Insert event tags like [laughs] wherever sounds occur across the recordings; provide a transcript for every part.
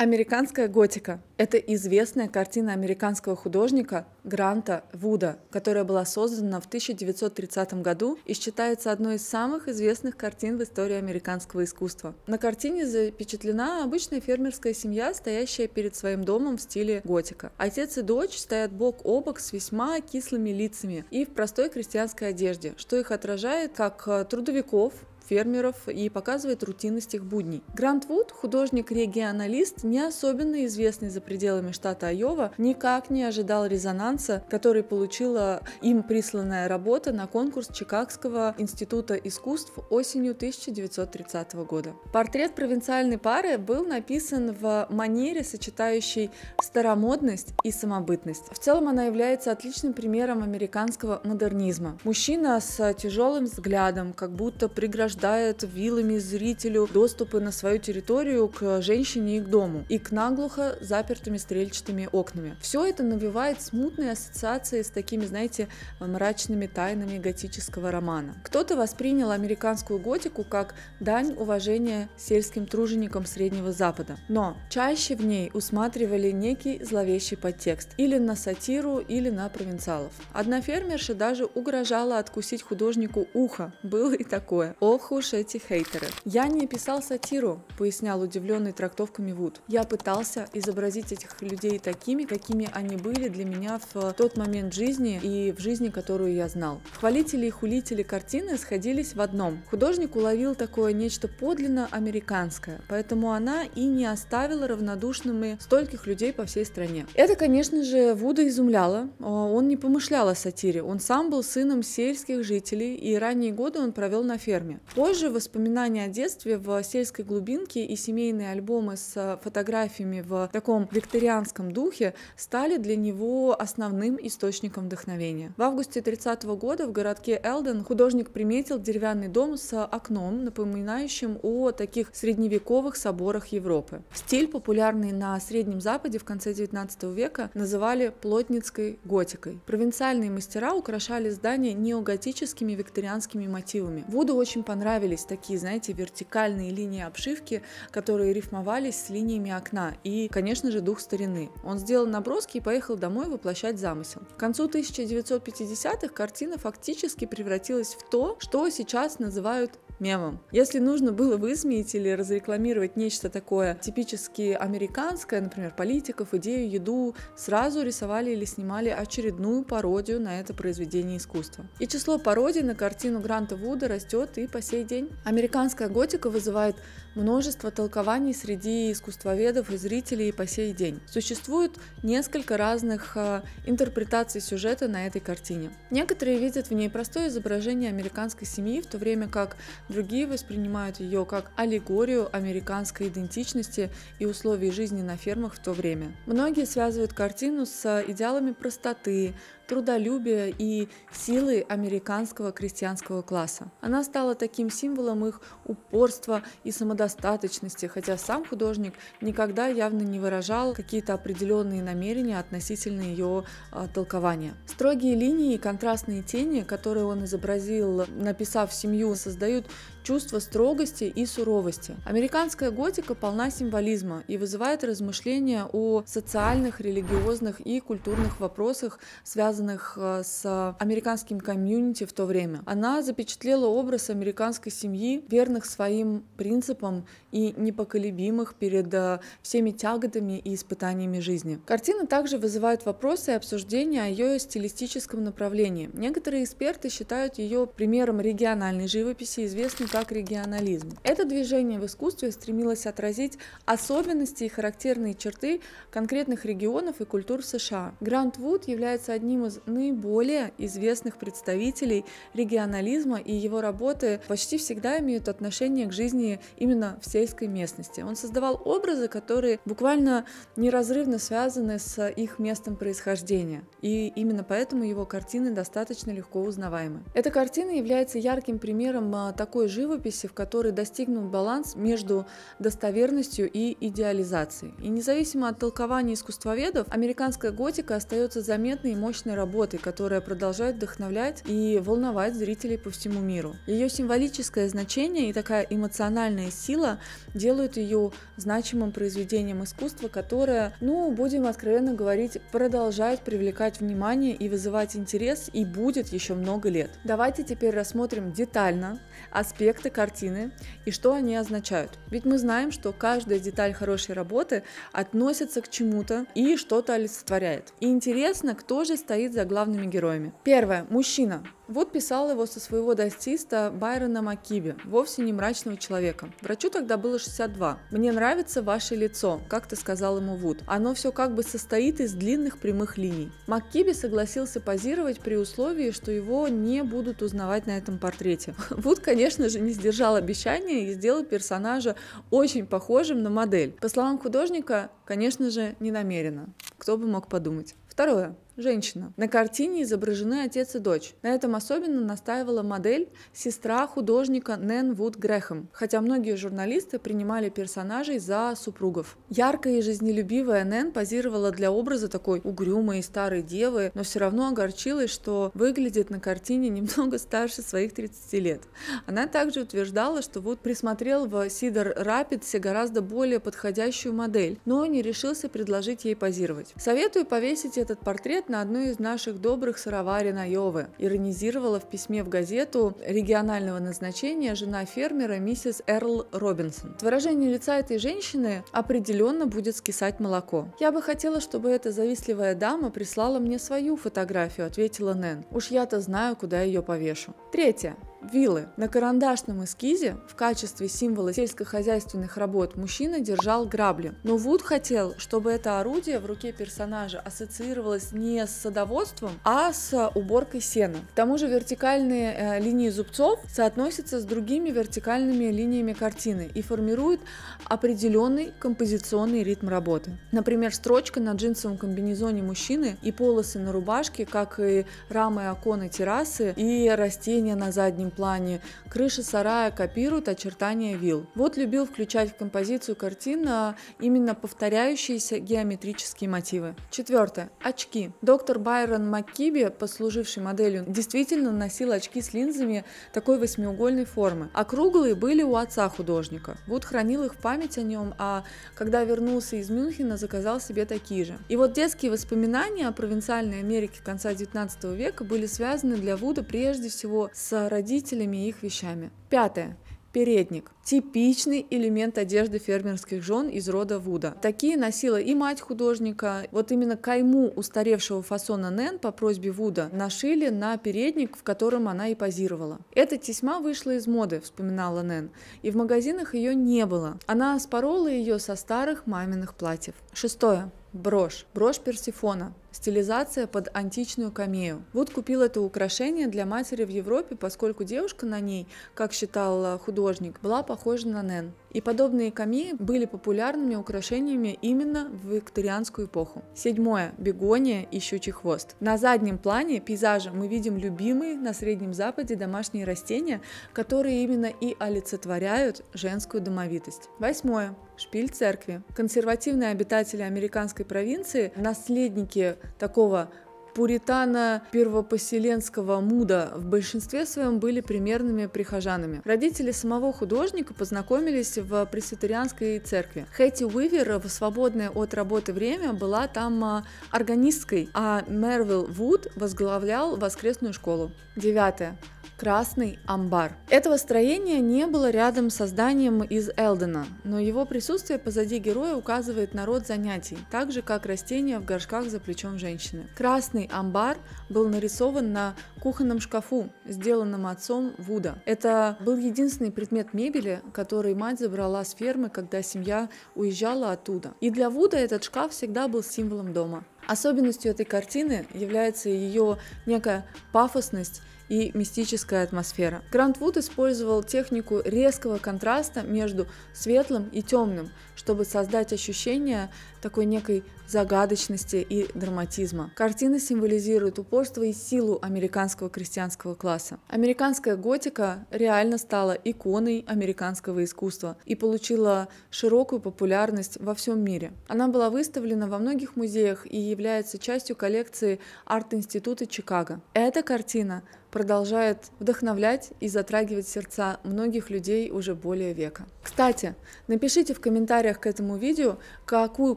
Американская готика – это известная картина американского художника Гранта Вуда, которая была создана в 1930 году и считается одной из самых известных картин в истории американского искусства. На картине запечатлена обычная фермерская семья, стоящая перед своим домом в стиле готика. Отец и дочь стоят бок о бок с весьма кислыми лицами и в простой крестьянской одежде, что их отражает как трудовиков, фермеров и показывает рутинность их будней. Грант Вуд, художник-регионалист, не особенно известный за пределами штата Айова, никак не ожидал резонанса, который получила им присланная работа на конкурс Чикагского института искусств осенью 1930 года. Портрет провинциальной пары был написан в манере, сочетающей старомодность и самобытность. В целом она является отличным примером американского модернизма. Мужчина с тяжелым взглядом, как будто преграждает преграждает вилами зрителю доступы на свою территорию к женщине и к дому, и к наглухо запертыми стрельчатыми окнами. Все это навевает смутные ассоциации с такими, знаете, мрачными тайнами готического романа. Кто-то воспринял американскую готику как дань уважения сельским труженикам Среднего Запада, но чаще в ней усматривали некий зловещий подтекст или на сатиру, или на провинциалов. Одна фермерша даже угрожала откусить художнику ухо. Было и такое. Ох уж эти хейтеры. Я не писал сатиру, пояснял удивленный трактовками Вуд. Я пытался изобразить этих людей такими, какими они были для меня в тот момент жизни и в жизни, которую я знал. Хвалители и хулители картины сходились в одном. Художник уловил такое нечто подлинно американское, поэтому она и не оставила равнодушными стольких людей по всей стране. Это, конечно же, Вуда изумляло. Он не помышлял о сатире. Он сам был сыном сельских жителей, и ранние годы он провел на ферме. Позже воспоминания о детстве в сельской глубинке и семейные альбомы с фотографиями в таком викторианском духе стали для него основным источником вдохновения. В августе 30 -го года в городке Элден художник приметил деревянный дом с окном, напоминающим о таких средневековых соборах Европы. Стиль, популярный на Среднем Западе в конце 19 века, называли плотницкой готикой. Провинциальные мастера украшали здания неоготическими викторианскими мотивами. Вуду очень понравилось нравились такие, знаете, вертикальные линии обшивки, которые рифмовались с линиями окна и, конечно же, дух старины. Он сделал наброски и поехал домой воплощать замысел. К концу 1950-х картина фактически превратилась в то, что сейчас называют мемом. Если нужно было высмеять или разрекламировать нечто такое типически американское, например, политиков, идею, еду, сразу рисовали или снимали очередную пародию на это произведение искусства. И число пародий на картину Гранта Вуда растет и по сей день. Американская готика вызывает множество толкований среди искусствоведов и зрителей по сей день. Существует несколько разных э, интерпретаций сюжета на этой картине. Некоторые видят в ней простое изображение американской семьи, в то время как другие воспринимают ее как аллегорию американской идентичности и условий жизни на фермах в то время. Многие связывают картину с идеалами простоты, трудолюбия и силы американского крестьянского класса. Она стала таким символом их упорства и самодостаточности, хотя сам художник никогда явно не выражал какие-то определенные намерения относительно ее а, толкования. Строгие линии и контрастные тени, которые он изобразил, написав семью, создают чувство строгости и суровости. Американская готика полна символизма и вызывает размышления о социальных, религиозных и культурных вопросах, связанных э, с американским комьюнити в то время. Она запечатлела образ американской семьи, верных своим принципам и непоколебимых перед э, всеми тяготами и испытаниями жизни. Картина также вызывает вопросы и обсуждения о ее стилистическом направлении. Некоторые эксперты считают ее примером региональной живописи, известной как регионализм. Это движение в искусстве стремилось отразить особенности и характерные черты конкретных регионов и культур США. Грант Вуд является одним из наиболее известных представителей регионализма, и его работы почти всегда имеют отношение к жизни именно в сельской местности. Он создавал образы, которые буквально неразрывно связаны с их местом происхождения, и именно поэтому его картины достаточно легко узнаваемы. Эта картина является ярким примером а, такой жизни, живописи, в которой достигнут баланс между достоверностью и идеализацией. И независимо от толкования искусствоведов, американская готика остается заметной и мощной работой, которая продолжает вдохновлять и волновать зрителей по всему миру. Ее символическое значение и такая эмоциональная сила делают ее значимым произведением искусства, которое, ну, будем откровенно говорить, продолжает привлекать внимание и вызывать интерес и будет еще много лет. Давайте теперь рассмотрим детально аспекты картины и что они означают. Ведь мы знаем, что каждая деталь хорошей работы относится к чему-то и что-то олицетворяет. И интересно, кто же стоит за главными героями. Первое. Мужчина. Вуд писал его со своего дантиста Байрона Маккиби, вовсе не мрачного человека. Врачу тогда было 62. «Мне нравится ваше лицо», – как-то сказал ему Вуд. «Оно все как бы состоит из длинных прямых линий». Маккиби согласился позировать при условии, что его не будут узнавать на этом портрете. [laughs] Вуд, конечно же, не сдержал обещания и сделал персонажа очень похожим на модель. По словам художника, конечно же, не намеренно. Кто бы мог подумать. Второе женщина. На картине изображены отец и дочь. На этом особенно настаивала модель сестра художника Нэн Вуд Грэхэм, хотя многие журналисты принимали персонажей за супругов. Яркая и жизнелюбивая Нэн позировала для образа такой угрюмой старой девы, но все равно огорчилась, что выглядит на картине немного старше своих 30 лет. Она также утверждала, что Вуд присмотрел в Сидор Рапидсе гораздо более подходящую модель, но не решился предложить ей позировать. Советую повесить этот портрет на одной из наших добрых сыроварен Айовы. Иронизировала в письме в газету регионального назначения жена фермера миссис Эрл Робинсон. С выражения лица этой женщины определенно будет скисать молоко. Я бы хотела, чтобы эта завистливая дама прислала мне свою фотографию, ответила Нэн. Уж я-то знаю, куда ее повешу. Третье вилы. На карандашном эскизе в качестве символа сельскохозяйственных работ мужчина держал грабли. Но Вуд хотел, чтобы это орудие в руке персонажа ассоциировалось не с садоводством, а с уборкой сена. К тому же вертикальные э, линии зубцов соотносятся с другими вертикальными линиями картины и формируют определенный композиционный ритм работы. Например, строчка на джинсовом комбинезоне мужчины и полосы на рубашке, как и рамы окон и террасы, и растения на заднем заднем плане. Крыша сарая копируют очертания вилл. Вот любил включать в композицию картин а, именно повторяющиеся геометрические мотивы. Четвертое. Очки. Доктор Байрон Маккиби, послуживший моделью, действительно носил очки с линзами такой восьмиугольной формы. Округлые были у отца художника. Вуд хранил их в память о нем, а когда вернулся из Мюнхена, заказал себе такие же. И вот детские воспоминания о провинциальной Америке конца 19 века были связаны для Вуда прежде всего с родителями родителями и их вещами. Пятое. Передник. Типичный элемент одежды фермерских жен из рода Вуда. Такие носила и мать художника. Вот именно кайму устаревшего фасона Нэн по просьбе Вуда нашили на передник, в котором она и позировала. Эта тесьма вышла из моды, вспоминала Нэн, и в магазинах ее не было. Она спорола ее со старых маминых платьев. Шестое. Брошь. Брошь Персифона. Стилизация под античную камею. Вуд купил это украшение для матери в Европе, поскольку девушка на ней, как считал художник, была похожа на Нэн. И подобные камеи были популярными украшениями именно в викторианскую эпоху. Седьмое. Бегония и щучий хвост. На заднем плане пейзажа мы видим любимые на Среднем Западе домашние растения, которые именно и олицетворяют женскую домовитость. Восьмое шпиль церкви. Консервативные обитатели американской провинции, наследники такого пуритана первопоселенского муда в большинстве своем были примерными прихожанами. Родители самого художника познакомились в пресвитерианской церкви. Хэти Уивер в свободное от работы время была там а, органисткой, а Мервилл Вуд возглавлял воскресную школу. Девятое. Красный амбар. Этого строения не было рядом с зданием из Элдена, но его присутствие позади героя указывает на род занятий, так же как растения в горшках за плечом женщины. Красный амбар был нарисован на кухонном шкафу, сделанном отцом Вуда. Это был единственный предмет мебели, который мать забрала с фермы, когда семья уезжала оттуда. И для Вуда этот шкаф всегда был символом дома. Особенностью этой картины является ее некая пафосность и мистическая атмосфера. Грант Вуд использовал технику резкого контраста между светлым и темным, чтобы создать ощущение такой некой загадочности и драматизма. Картина символизирует упорство и силу американского крестьянского класса. Американская готика реально стала иконой американского искусства и получила широкую популярность во всем мире. Она была выставлена во многих музеях и является частью коллекции арт-института Чикаго. Эта картина продолжает вдохновлять и затрагивать сердца многих людей уже более века. Кстати, напишите в комментариях к этому видео, какую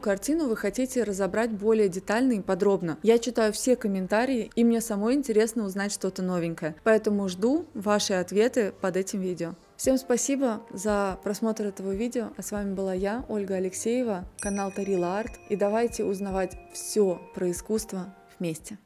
картину вы хотите разобрать более детально и подробно. Я читаю все комментарии, и мне самой интересно узнать что-то новенькое. Поэтому жду ваши ответы под этим видео. Всем спасибо за просмотр этого видео. А с вами была я, Ольга Алексеева, канал Тарила Арт. И давайте узнавать все про искусство вместе.